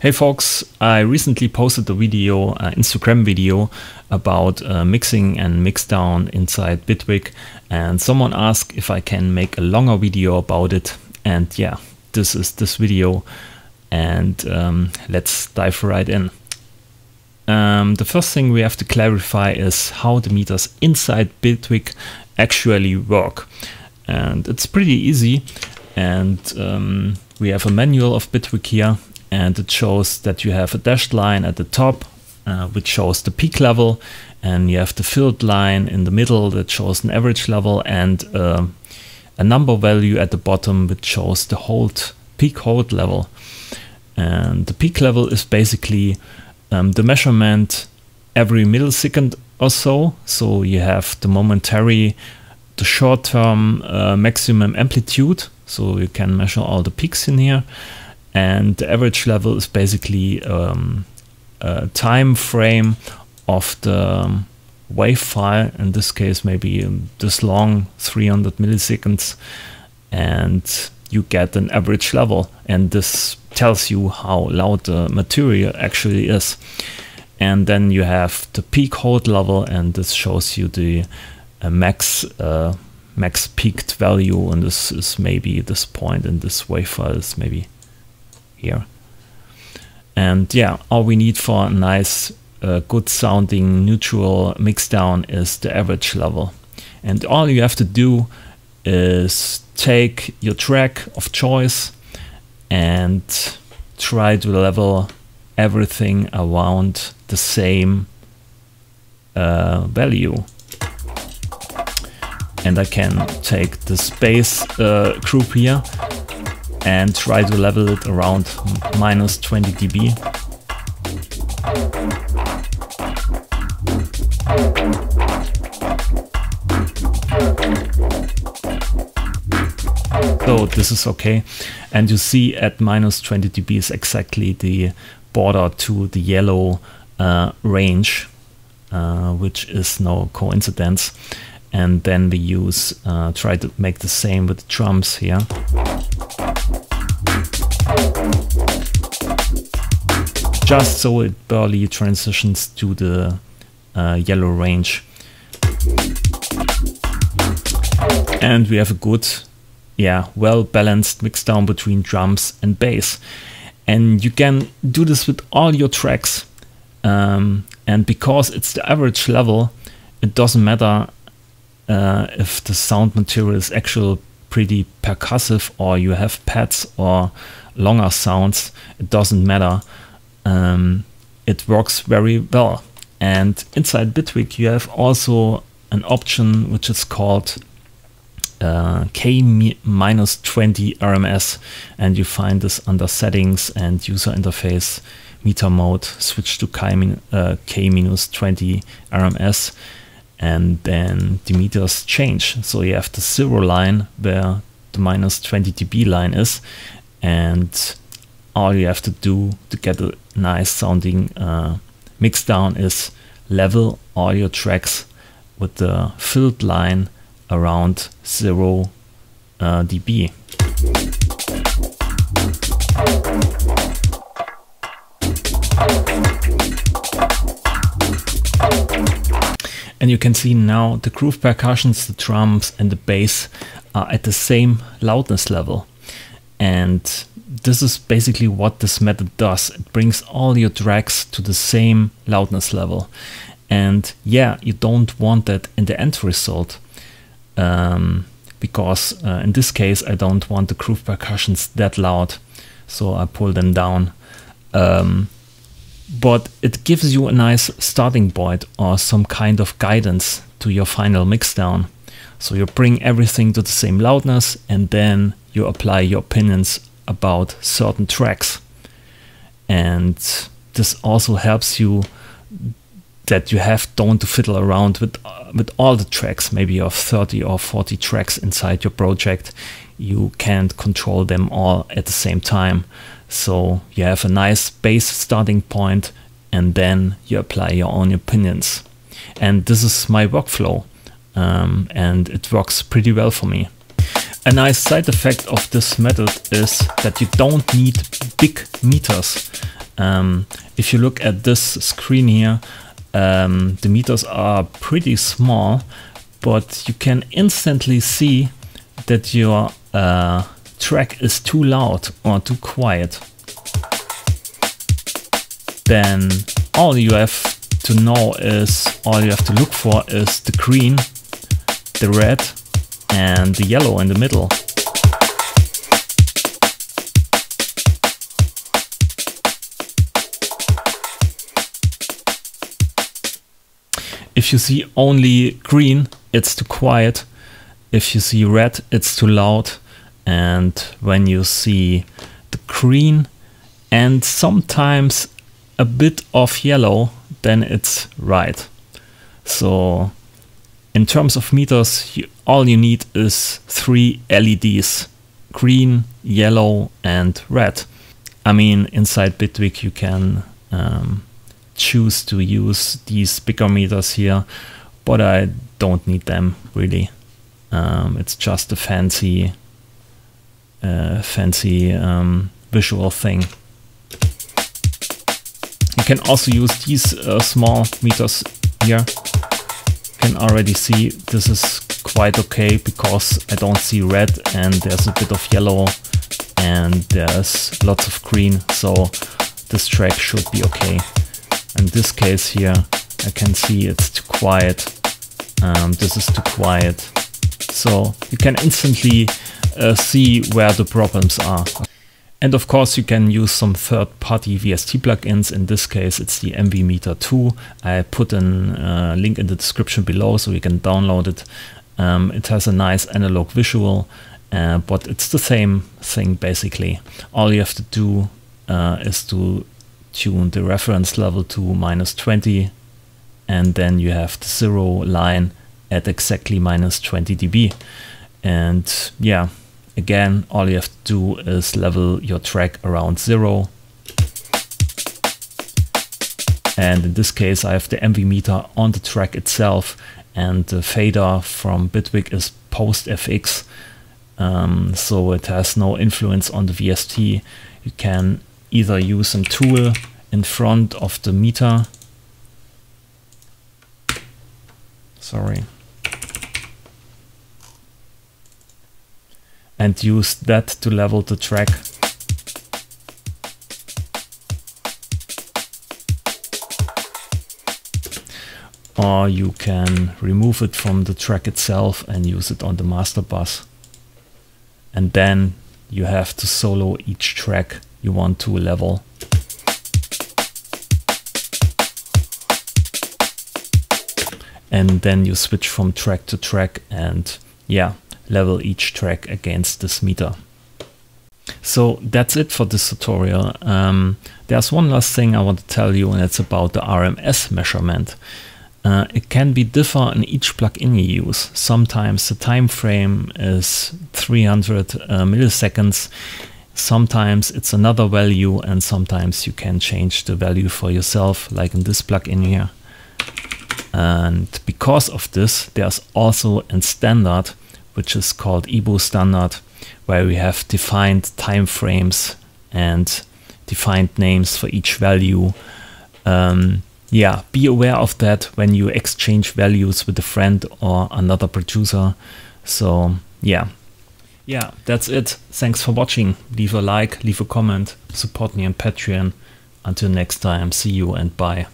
Hey folks, I recently posted a video, uh, Instagram video about uh, mixing and mixdown inside Bitwig and someone asked if I can make a longer video about it and yeah, this is this video and um, let's dive right in. Um, the first thing we have to clarify is how the meters inside Bitwig actually work and it's pretty easy and um, we have a manual of Bitwig here and it shows that you have a dashed line at the top uh, which shows the peak level and you have the filled line in the middle that shows an average level and uh, a number value at the bottom which shows the hold peak hold level. And the peak level is basically um, the measurement every millisecond or so. So you have the momentary the short-term uh, maximum amplitude. So you can measure all the peaks in here and the average level is basically um, a time frame of the wave file in this case maybe um, this long 300 milliseconds. And you get an average level. And this tells you how loud the material actually is. And then you have the peak hold level and this shows you the uh, max uh, max peaked value. And this is maybe this point in this wave file is maybe here. And yeah, all we need for a nice, uh, good sounding neutral mixdown is the average level. And all you have to do is take your track of choice and try to level everything around the same uh, value. And I can take the space uh, group here and try to level it around minus 20 dB. So this is okay. And you see at minus 20 dB is exactly the border to the yellow uh, range, uh, which is no coincidence. And then we use, uh, try to make the same with the drums here. Just so it barely transitions to the uh, yellow range. And we have a good, yeah, well balanced mix down between drums and bass. And you can do this with all your tracks. Um, and because it's the average level, it doesn't matter uh, if the sound material is actually pretty percussive or you have pads or longer sounds, it doesn't matter um, it works very well. And inside Bitwig, you have also an option which is called uh, K minus 20 RMS, and you find this under settings and user interface meter mode. Switch to K, uh, K minus 20 RMS, and then the meters change. So you have the zero line where the minus 20 dB line is, and all you have to do to get a nice sounding uh, mixdown is level all your tracks with the filled line around 0 uh, dB. And you can see now the groove percussions, the drums and the bass are at the same loudness level. And this is basically what this method does. It brings all your tracks to the same loudness level. And yeah, you don't want that in the end result. Um, because uh, in this case, I don't want the groove percussions that loud. So I pull them down. Um, but it gives you a nice starting point or some kind of guidance to your final mixdown. So you bring everything to the same loudness and then you apply your opinions about certain tracks. And this also helps you that you have don't to fiddle around with uh, with all the tracks. Maybe you have 30 or 40 tracks inside your project. You can't control them all at the same time. So you have a nice base starting point and then you apply your own opinions. And this is my workflow. Um, and it works pretty well for me. A nice side effect of this method is that you don't need big meters. Um, if you look at this screen here, um, the meters are pretty small, but you can instantly see that your uh, track is too loud or too quiet. Then all you have to know is, all you have to look for is the green, the red and the yellow in the middle. If you see only green, it's too quiet. If you see red, it's too loud. And when you see the green and sometimes a bit of yellow, then it's right. So in terms of meters, you, all you need is three LEDs, green, yellow and red. I mean, inside Bitwig you can um, choose to use these bigger meters here, but I don't need them really. Um, it's just a fancy, uh, fancy um, visual thing. You can also use these uh, small meters here. Can already see this is quite okay because I don't see red and there's a bit of yellow and there's lots of green. So this track should be okay. In this case here I can see it's too quiet. Um, this is too quiet. So you can instantly uh, see where the problems are and of course you can use some third-party VST plugins. In this case it's the MV Meter 2. I put a uh, link in the description below so you can download it. Um, it has a nice analog visual uh, but it's the same thing basically. All you have to do uh, is to tune the reference level to minus 20 and then you have the zero line at exactly minus 20 dB. And yeah, again, all you have to do is level your track around zero. And in this case, I have the MV meter on the track itself and the fader from Bitwig is post FX. Um, so it has no influence on the VST. You can either use a tool in front of the meter. Sorry. And use that to level the track. Or you can remove it from the track itself and use it on the master bus. And then you have to solo each track you want to level. And then you switch from track to track and yeah, level each track against this meter. So that's it for this tutorial. Um, there's one last thing I want to tell you and it's about the RMS measurement. Uh, it can be different in each plugin you use. Sometimes the time frame is 300 uh, milliseconds Sometimes it's another value and sometimes you can change the value for yourself like in this plugin here. And because of this, there's also a standard which is called EBU standard where we have defined time frames and defined names for each value. Um, yeah, be aware of that when you exchange values with a friend or another producer. So yeah, yeah, that's it. Thanks for watching. Leave a like, leave a comment, support me on Patreon. Until next time, see you and bye.